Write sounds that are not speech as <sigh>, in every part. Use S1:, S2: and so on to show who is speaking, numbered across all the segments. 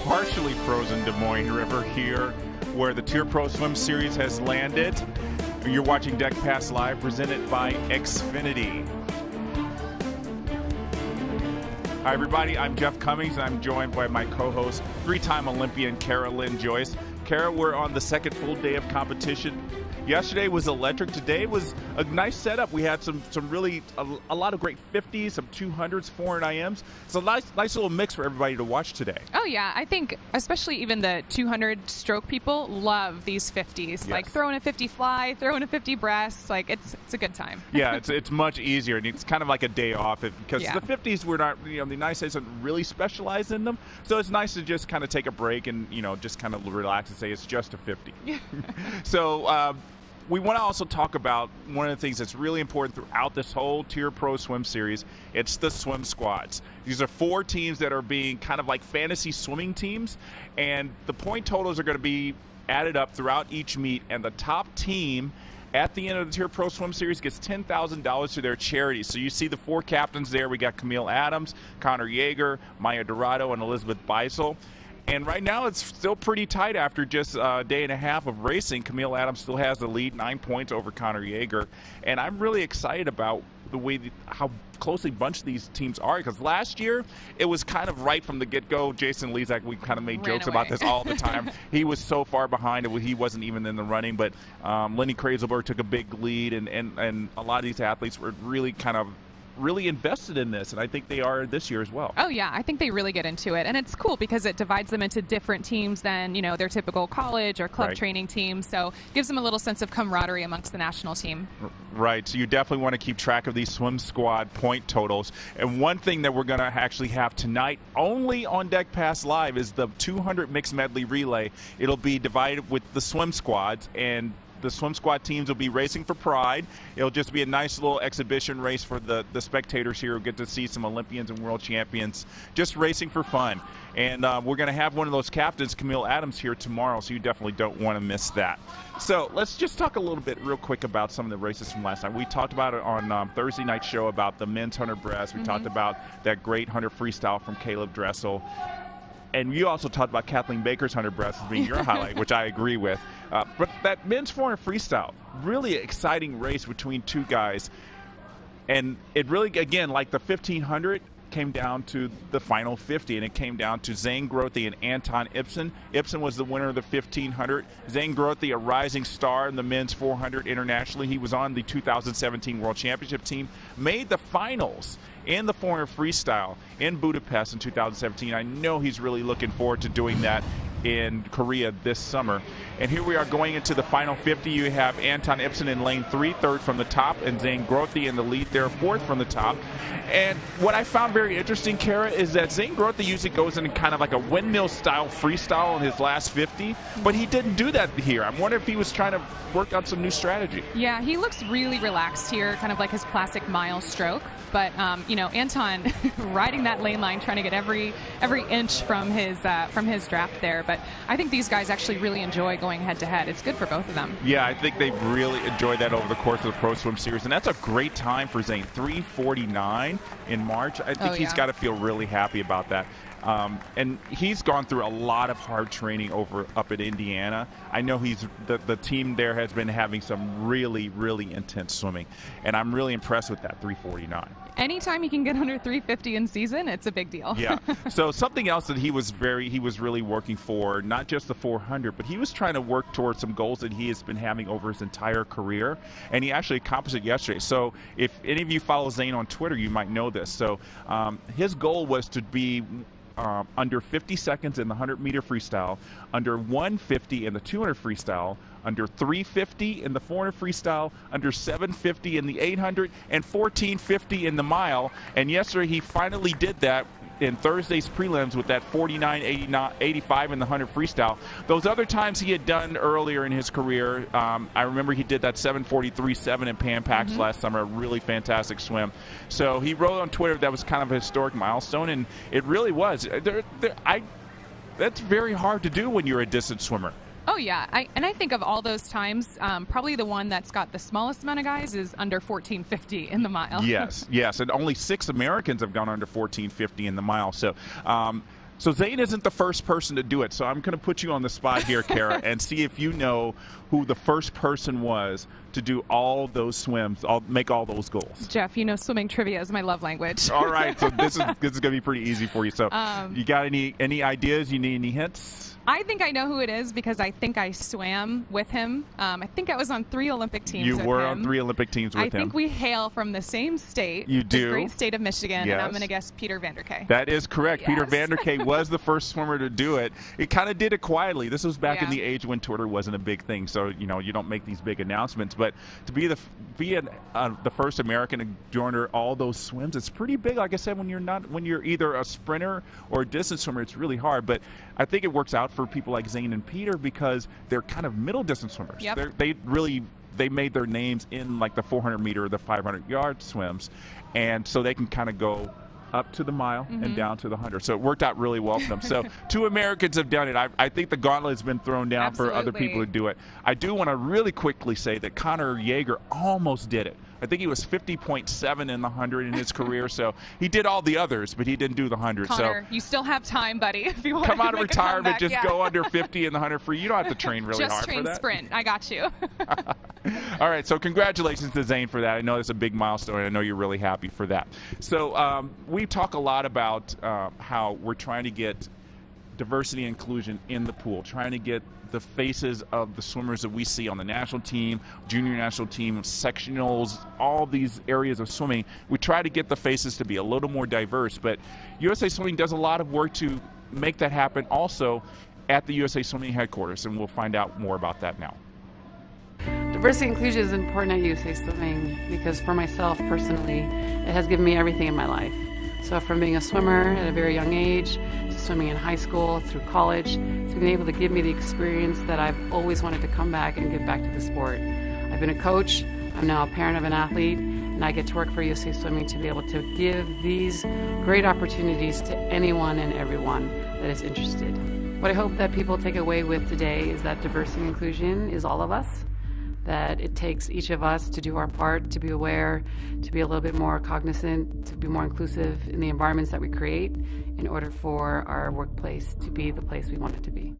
S1: partially frozen Des Moines River here where the TYR Pro Swim Series has landed. You're watching Deck Pass Live presented by Xfinity. Hi, everybody. I'm Jeff Commings, and I'm joined by my co host, three time Olympian Kara Lynn Joyce. Kara, we're on the second full day of competition Yesterday was electric. Today was a nice setup. We had some some really a, a lot of great 50s, some 200s, 400 IMs. It's a nice nice little mix for everybody to watch today.
S2: Oh yeah, I think especially even the 200 stroke people love these 50s. Yes. Like throwing a 50 fly, throwing a 50 breast. Like it's it's a good time. <laughs>
S1: yeah, it's <laughs> it's much easier and it's kind of like a day off because yeah. the 50s we're not you know the United States doesn't really specialize in them, so it's nice to just kind of take a break and you know just kind of relax and say it's just a 50. <laughs> so. Uh, we want to also talk about one of the things that's really important throughout this whole TYR Pro Swim series. It's the swim squads. These are four teams that are being kind of like fantasy swimming teams, and the point totals are going to be added up throughout each meet, and the top team at the end of the TYR Pro Swim Series gets $10,000 to their charity. So you see the four captains there. We got Cammile Adams, Connor Jaeger, Maya DiRado, and Elizabeth Beisel. And right now, it's still pretty tight after just a day and a half of racing. Cammile Adams still has the lead, nine points over Connor Jaeger. And I'm really excited about the way the, how closely bunched these teams are because last year it was kind of right from the get-go jason Lezak, we kind of made
S2: Ran
S1: jokes
S2: away.
S1: about this all the time he was so far behind he wasn't even in the running but um, lenny Krayzelburg took a big lead and, and, and a lot of these athletes were really kind of really invested in this, and I think they are this year as well.
S2: Oh yeah, I think they really get into it, and it's cool because it divides them into different teams than you know their typical college or club right. training teams. So gives them a little sense of camaraderie amongst the national team.
S1: Right. So you definitely want to keep track of these swim squad point totals. And one thing that we're going to actually have tonight, only on Deck Pass Live, is the 200 mixed medley relay. It'll be divided with the swim squads and the swim squad teams will be racing for pride. It'll just be a nice little exhibition race for the, the spectators here who get to see some Olympians and world champions just racing for fun. And uh, we're going to have one of those captains, Cammile Adams, here tomorrow, so you definitely don't want to miss that. So let's just talk a little bit, real quick, about some of the races from last night. We talked about it on um, Thursday night show about the men's 100 breast. We mm-hmm. talked about that great 100 freestyle from Caeleb Dressel and you also talked about Kathleen Baker's 100 breast as being your <laughs> highlight, which I agree with. Uh, but that men's 400 freestyle, really exciting race between two guys. And it really, again, like the 1500, came down to the final 50, and it came down to Zane Grothe and Anton Ipsen. Ipsen was the winner of the 1500. Zane Grothe, a rising star in the men's 400 internationally. He was on the 2017 World Championship team, made the finals in the 400 freestyle in Budapest in 2017. I know he's really looking forward to doing that in Korea this summer. And here we are going into the final 50. You have Anton Ipsen in lane three, third from the top, and Zane Grothe in the lead there, fourth from the top. And what I found very interesting, Kara, is that Zane Grothe usually goes in kind of like a windmill style freestyle in his last 50, but he didn't do that here. I'm wondering if he was trying to work out some new strategy.
S2: Yeah, he looks really relaxed here, kind of like his classic mile stroke. But um, you know, Anton <laughs> riding that lane line, trying to get every every inch from his uh, from his draft there. But I think these guys actually really enjoy going head to head. It's good for both of them.
S1: Yeah, I think they really enjoyed that over the course of the Pro Swim Series, and that's a great time for Zane. 349 in March. I think
S2: oh,
S1: he's got to feel really happy about that. Um, and he's gone through a lot of hard training over up at Indiana. I know he's the, the team there has been having some really, really intense swimming, and I'm really impressed with that 349.
S2: Anytime you can get under 350 in season, it's a big deal.
S1: yeah. <laughs> So something else that he was very he was really working for, not just the 400, but he was trying to work towards some goals that he has been having over his entire career, and he actually accomplished it yesterday. So if any of you follow Zane on Twitter, you might know this. So um, his goal was to be um, under 50 seconds in the 100 meter freestyle, under 150 in the 200 freestyle, under 350 in the 400 freestyle, under 750 in the 800, and 1450 in the mile. And yesterday he finally did that in Thursday's prelims with that 49 85 in the 100 freestyle. Those other times he had done earlier in his career, um, I remember he did that 743 7 in Pan Pacs mm-hmm. last summer, a really fantastic swim. So he wrote on Twitter that was kind of a historic milestone, and it really was. There, there, I, that's very hard to do when you're a distance swimmer.
S2: Oh yeah, I, and I think of all those times, um, probably the one that's got the smallest amount of guys is under 1450 in the mile.
S1: yes, <laughs> yes, and only six Americans have gone under 1450 in the mile. So. Um, So Zane isn't the first person to do it. So I'm going to put you on the spot here, Kara, and see if you know who the first person was to do all those swims, all, make all those goals.
S2: Jeff, you know swimming trivia is my love language.
S1: all right, so this is <laughs> this is going to be pretty easy for you. So um, you got any any ideas? You need any hints?
S2: I think I know who it is because I think I swam with him. Um, I think I was on three Olympic teams.
S1: You were
S2: him.
S1: on three Olympic teams with
S2: I
S1: him.
S2: I think we hail from the same state.
S1: You do.
S2: The great state of Michigan,
S1: yes.
S2: and I'm going to guess Peter Vanderkaay.
S1: That is correct.
S2: Yes.
S1: Peter Vanderkaay <laughs> was the first swimmer to do it. It kind of did it quietly. This was back
S2: yeah.
S1: in the age when Twitter wasn't a big thing, so you know you don't make these big announcements. But to be the be an, uh, the first American to join all those swims, it's pretty big. Like I said, when you're not when you're either a sprinter or a distance swimmer, it's really hard. But I think it works out for people like Zane and Peter because they're kind of middle distance swimmers.
S2: Yep.
S1: They're, they really they made their names in like the 400 meter, the 500 yard swims, and so they can kind of go up to the mile
S2: mm-hmm.
S1: and down to the 100. So it worked out really well for them. So <laughs> two Americans have done it. I, I, think the gauntlet has been thrown down
S2: Absolutely.
S1: for other people to do it. I do want to really quickly say that Connor Jaeger almost did it. I think he was 50.7 in the 100 in his <laughs> career. So he did all the others, but he didn't do the 100.
S2: Connor,
S1: so
S2: you still have time, buddy. <laughs> If you want
S1: come out of retirement, just
S2: yeah.
S1: go under 50 in the 100 free. You don't have to train really
S2: just
S1: hard
S2: train
S1: for that.
S2: sprint. I got you.
S1: All right, so congratulations to Zane for that. I know that's a big milestone. I know you're really happy for that. So um, we talk a lot about uh, how we're trying to get diversity and inclusion in the pool, trying to get the faces of the swimmers that we see on the national team, junior national team, sectionals, all these areas of swimming. We try to get the faces to be a little more diverse, but USA Swimming does a lot of work to make that happen also at the USA Swimming headquarters, and we'll find out more about that now.
S3: Diversity inclusion is important at USA Swimming because for myself personally, it has given me everything in my life. So from being a swimmer at a very young age, to swimming in high school, through college, to being able to give me the experience that I've always wanted to come back and give back to the sport. I've been a coach, I'm now a parent of an athlete, and I get to work for USA Swimming to be able to give these great opportunities to anyone and everyone that is interested. What I hope that people take away with today is that diversity and inclusion is all of us that it takes each of us to do our part, to be aware, to be a little bit more cognizant, to be more inclusive in the environments that we create in order for our workplace to be the place we want it to be.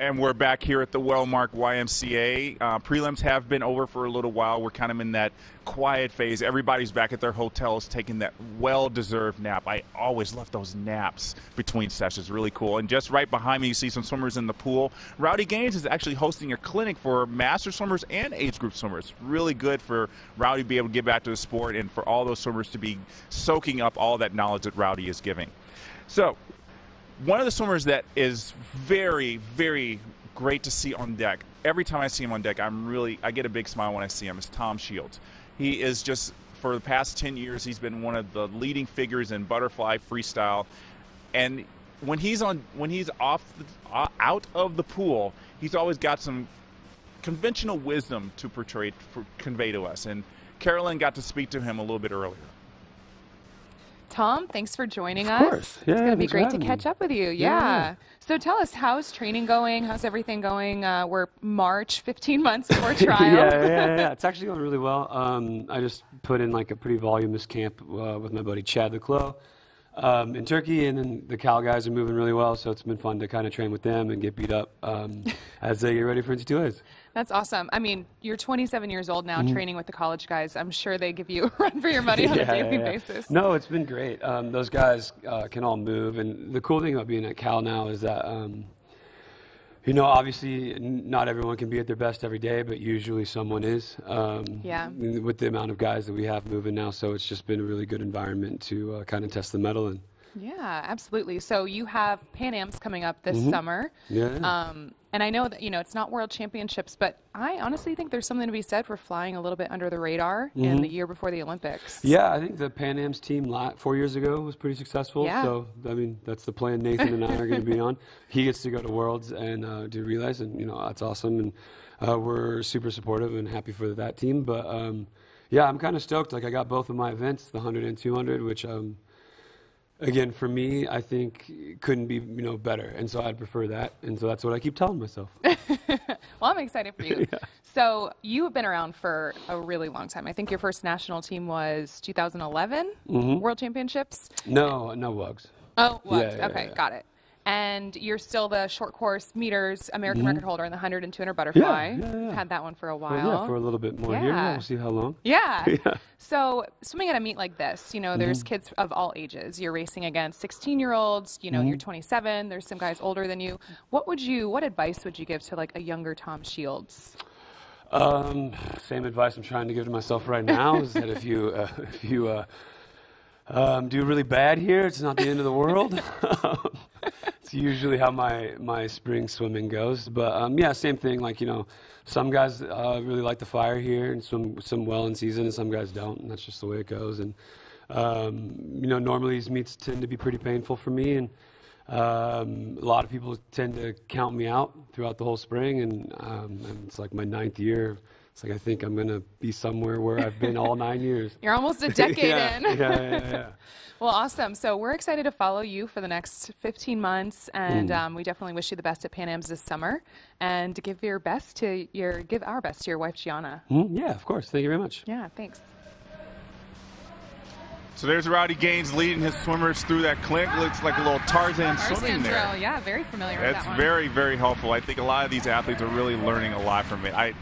S1: And we're back here at the Wellmark YMCA. Uh, prelims have been over for a little while. We're kind of in that quiet phase. Everybody's back at their hotels taking that well-deserved nap. I always love those naps between sessions. Really cool. And just right behind me, you see some swimmers in the pool. Rowdy Gaines is actually hosting a clinic for master swimmers and age group swimmers. Really good for Rowdy to be able to get back to the sport and for all those swimmers to be soaking up all that knowledge that Rowdy is giving. So one of the swimmers that is very, very great to see on deck. Every time I see him on deck, I'm really I get a big smile when I see him. Is Tom Shields. He is just for the past 10 years he's been one of the leading figures in butterfly freestyle and when he's on when he's off the, uh, out of the pool he's always got some conventional wisdom to portray for, convey to us and Kara Lynn got to speak to him a little bit earlier
S2: Tom, thanks for joining
S4: of
S2: us.
S4: Course. Yeah,
S2: it's going to be great to catch
S4: me.
S2: up with you. Yeah.
S4: Yeah.
S2: So tell us, how's training going? How's everything going? Uh, we're March, 15 months before <laughs> trials.
S4: yeah, yeah, <laughs> yeah. It's actually going really well. Um, I just put in like a pretty voluminous camp uh, with my buddy Chad le Clos um, in Turkey, and then the Cal guys are moving really well. So it's been fun to kind of train with them and get beat up um, <laughs> as they get ready for NCAAs.
S2: That's awesome. I mean, you're 27 years old now,
S4: Mm-hmm.
S2: training with the college guys. I'm sure they give you a <laughs> run for your money on a daily basis.
S4: No, it's been great. Um, those guys uh, can all move, and the cool thing about being at Cal now is that. You know, obviously, not everyone can be at their best every day, but usually someone is. Um,
S2: Yeah.
S4: With the amount of guys that we have moving now, so it's just been a really good environment to uh, kind of test the metal in.
S2: Yeah, absolutely. So you have Pan Am's coming up this summer.
S4: Mm-hmm. Yeah.
S2: Um, and I know that, you know, it's not world championships, but I honestly think there's something to be said for flying a little bit under the radar in the year before the Olympics.
S4: Mm-hmm. Yeah, I think the Pan Am's team four years ago was pretty successful.
S2: Yeah.
S4: So, I mean, that's the plan Nathan and I are going to be <laughs> on. He gets to go to Worlds and uh, do relays, and, you know, that's awesome. And uh, we're super supportive and happy for that team. But, um, yeah, I'm kind of stoked. Like, I got both of my events, the 100 and 200, which, um, again, for me, I think couldn't be, you know, better. And so I'd prefer that. And so that's what I keep telling myself. <laughs>
S2: Well, I'm excited for you. <laughs> So you have been around for a really long time. I think your first national team was 2011
S4: Mm-hmm.
S2: World Championships.
S4: no, no wugs.
S2: Oh, was.
S4: Yeah, yeah,
S2: okay,
S4: yeah.
S2: got it. And you're still the short course meters American record holder in the 100 and 200 butterfly.
S4: Mm-hmm. yeah, yeah.
S2: Had that one for a
S4: Well,
S2: while.
S4: yeah, for a little bit more here.
S2: Yeah.
S4: Yeah, we'll see how long.
S2: Yeah. <laughs>
S4: Yeah.
S2: So swimming at a meet like this, you know, there's
S4: Mm-hmm.
S2: kids of all ages. You're racing against 16 year olds. You know, you're
S4: Mm-hmm.
S2: 27. There's some guys older than you. What would you? What advice would you give to like a younger Tom Shields?
S4: Um, same advice I'm trying to give to myself right now is that if you <laughs> uh, if you uh, um, do really bad here, it's not the end of the world. <laughs> usually how my my spring swimming goes. But um, yeah, same thing. Like you know, some guys uh, really like the fire here and swim swim well in season, and some guys don't, and that's just the way it goes. And um, you know, normally these meets tend to be pretty painful for me, and um, a lot of people tend to count me out throughout the whole spring, and, um, and it's like my ninth year. It's like I think I'm gonna be somewhere where I've been all <laughs> nine years.
S2: You're almost a <laughs> decade
S4: yeah,
S2: in.
S4: yeah, yeah, <laughs> yeah.
S2: Well, awesome. So we're excited to follow you for the next 15 months, and
S4: Mm.
S2: um, we definitely wish you the best at Pan Am's this summer, and give your best to your give our best to your wife Gianna.
S4: Mhm, yeah, of course. Thank you very much.
S2: Yeah, thanks.
S1: So there's Rowdy Gaines leading his swimmers through that clink. Looks like a little Tarzan swimming
S2: Tarzan
S1: there.
S2: drill. Yeah, very familiar with
S1: That's
S2: that one.
S1: very, very helpful. I think a lot of these athletes are really learning a lot from it. I,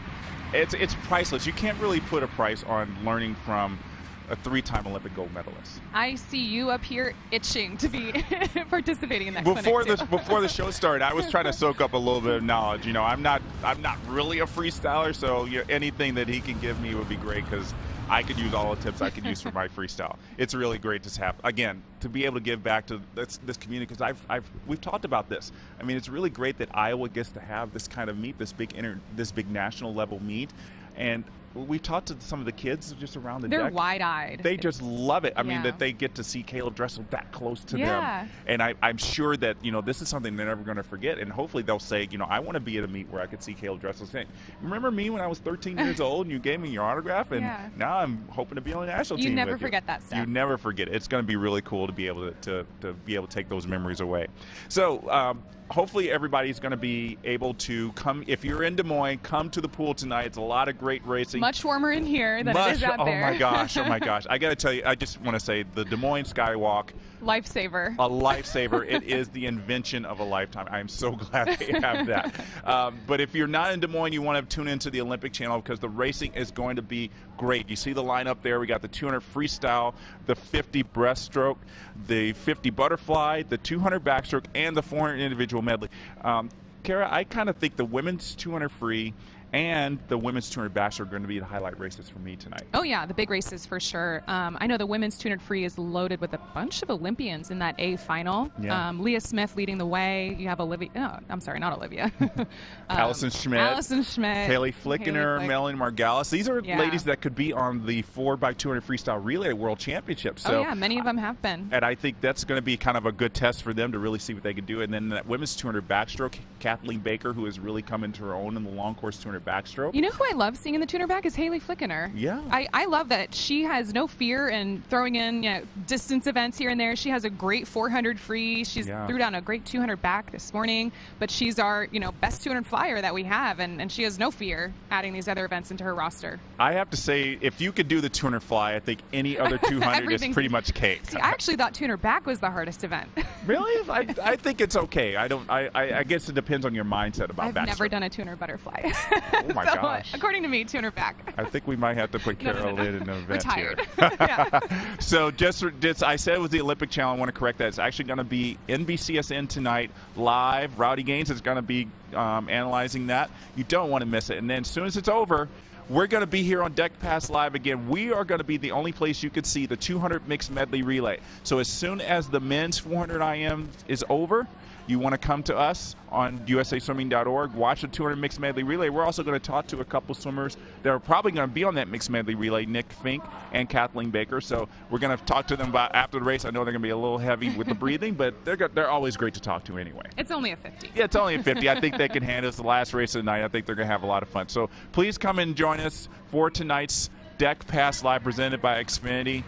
S1: it's it's priceless. You can't really put a price on learning from a three-time Olympic gold medalist.
S2: I see you up here itching to be <laughs> participating in that
S1: Before the before the <laughs> show started, I was trying to soak up a little bit of knowledge. You know, I'm not I'm not really a freestyler, so you know, anything that he can give me would be great because I could use all the tips I could use for my <laughs> freestyle. It's really great to have again to be able to give back to this, this community because I've, I've we've talked about this. I mean, it's really great that Iowa gets to have this kind of meet, this big inter, this big national level meet, and we've talked to some of the kids just around the
S2: They're
S1: deck.
S2: wide-eyed.
S1: They just love it. I mean, that they get to see Caeleb Dressel that close to
S2: Yeah.
S1: them. And I, I'm sure that, you know, this is something they're never going to forget. And hopefully they'll say, you know, I want to be at a meet where I could see Caeleb Dressel saying, remember me when I was 13 years <laughs> old and you gave me your autograph? And
S2: Yeah.
S1: now I'm hoping to be on the national
S2: You
S1: team.
S2: You
S1: never
S2: forget that stuff.
S1: You never forget it. It's going to be really cool to be able to, to, to be able to take those memories away. So, um, hopefully everybody's going to be able to come if you're in Des Moines come to the pool tonight it's a lot of great racing
S2: much warmer in here than it is
S1: Much-
S2: out there.
S1: Oh my gosh! Oh my <laughs> gosh! I got to tell you, I just want to say the Des Moines Skywalk,
S2: Lifesaver.
S1: a lifesaver. it is the invention of a lifetime. I am so <laughs> glad they have that. Um, but if you're not in Des Moines, you want to tune into the Olympic Channel because the racing is going to be great. You see the lineup there. We got the 200 freestyle, the 50 breaststroke, the 50 butterfly, the 200 backstroke, and the 400 individual medley. Um, Kara, I kind of think the women's 200 free and the women's 200 backstroke are going to be the highlight races for me tonight.
S2: Oh yeah, the big races for sure. Um, I know the women's 200 free is loaded with a bunch of Olympians in that A final.
S1: Yeah.
S2: Um, Leah Smith leading the way. You have Olivia. Oh, I'm sorry, not Olivia. <laughs> um,
S1: Allison Schmitt,
S2: Allison Schmitt.
S1: Hali Flickinger,
S2: Flick.
S1: Melanie Margalis. These are
S2: Yeah.
S1: ladies that could be on the 4x200 freestyle relay world championship. So
S2: oh yeah, many of them have been.
S1: and I think that's going to be kind of a good test for them to really see what they can do. And then that women's 200 backstroke, Kathleen Baker, who has really come into her own in the long course 200 backstroke.
S2: You know who I love seeing in the tuner back is Hali Flickinger.
S1: Yeah.
S2: I, I love that she has no fear in throwing in you know, distance events here and there. She has a great 400 free. She's
S1: Yeah.
S2: threw down a great 200 back this morning, but she's our you know best 200 flyer that we have, and, and she has no fear adding these other events into her roster.
S1: I have to say, if you could do the 200 fly, I think any other <laughs> 200 is pretty much cake.
S2: See, I actually thought tuner back was the hardest event. <laughs>
S1: really? I, I think it's okay. I don't. I, I, I guess it depends on your mindset about
S2: I've
S1: backstroke.
S2: never done a tuner butterfly. <laughs> <laughs>
S1: Oh my
S2: so,
S1: gosh.
S2: according to me, tuner back.
S1: I think we might have to put <laughs>
S2: No, no,
S1: Carol
S2: no, no.
S1: in an event
S2: Retired.
S1: here. <laughs> So just, just I said it was the Olympic Channel. I want to correct that. It's actually going to be NBCSN tonight live. Rowdy Gaines is going to be um, analyzing that. You don't want to miss it. And then as soon as it's over. We're going to be here on Deck Pass Live again. We are going to be the only place you could see the 200 mixed medley relay. So as soon as the men's 400 IM is over, you want to come to us on usaswimming.org, watch the 200 mixed medley relay. We're also going to talk to a couple swimmers that are probably going to be on that mixed medley relay, Nick Fink and Kathleen Baker. So we're going to talk to them about after the race. I know they're going to be a little heavy with the breathing, but they're they're always great to talk to anyway.
S2: It's only a 50.
S1: Yeah, it's only a 50. I think they can handle this the last race of the night. I think they're going to have a lot of fun. So please come and join us for tonight's Deck Pass Live presented by Xfinity.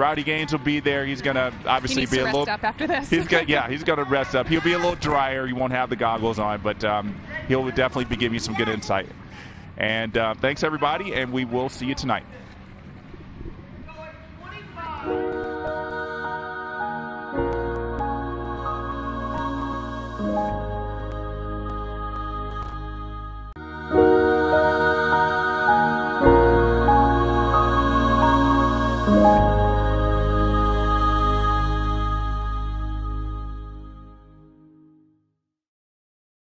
S1: Rowdy Gaines will be there. He's going to
S2: He
S1: obviously be
S2: to
S1: a
S2: rest
S1: little.
S2: up after this.
S1: He's got yeah, he's gonna rest up. He'll be a little drier. He won't have the goggles on, but um, he'll definitely be giving you some good insight. And uh, thanks everybody, and we will see you tonight.